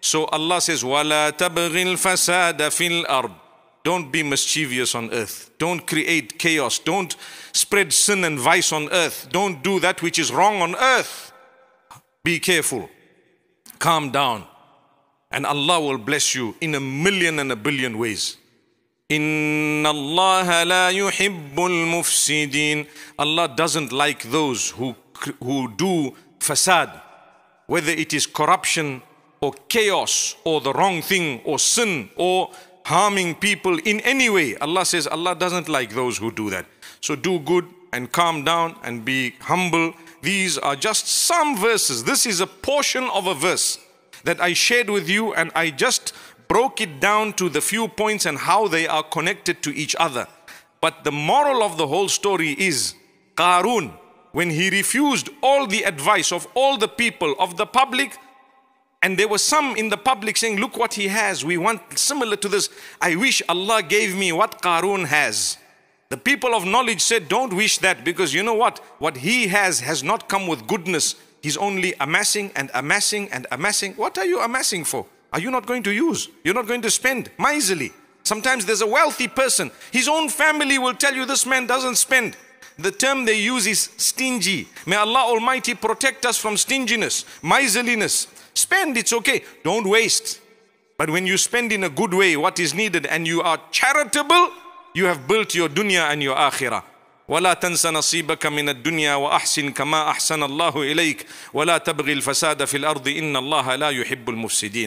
So Allah says, وَلَا تَبْغِ الْفَسَادَ فِي الْأَرْضِ Don't be mischievous on earth. Don't create chaos. Don't spread sin and vice on earth. Don't do that which is wrong on earth. Be careful. Calm down. And Allah will bless you in a million and a billion ways. إن الله لا يحب المفسدين Allah doesn't like those who, who do fasad whether it is corruption or chaos or the wrong thing or sin or harming people in any way. Allah says Allah doesn't like those who do that. So do good and calm down and be humble. These are just some verses. This is a portion of a verse that I shared with you and I just broke it down to the few points and how they are connected to each other. But the moral of the whole story is Qarun, when he refused all the advice of all the people, of the public, and there were some in the public saying, Look what he has, we want similar to this. I wish Allah gave me what Qarun has. The people of knowledge said, Don't wish that because you know what? What he has has not come with goodness. He's only amassing and amassing and amassing. What are you amassing for? Are you not going to use? You're not going to spend miserly. Sometimes there's a wealthy person. His own family will tell you this man doesn't spend. The term they use is stingy. May Allah Almighty protect us from stinginess, miserliness. Spend, it's okay. Don't waste. But when you spend in a good way what is needed and you are charitable, you have built your dunya and your akhirah. ولا تنس نصيبك من الدنيا واحسن كما احسن الله اليك ولا تبغي الفساد في الارض ان الله لا يحب المفسدين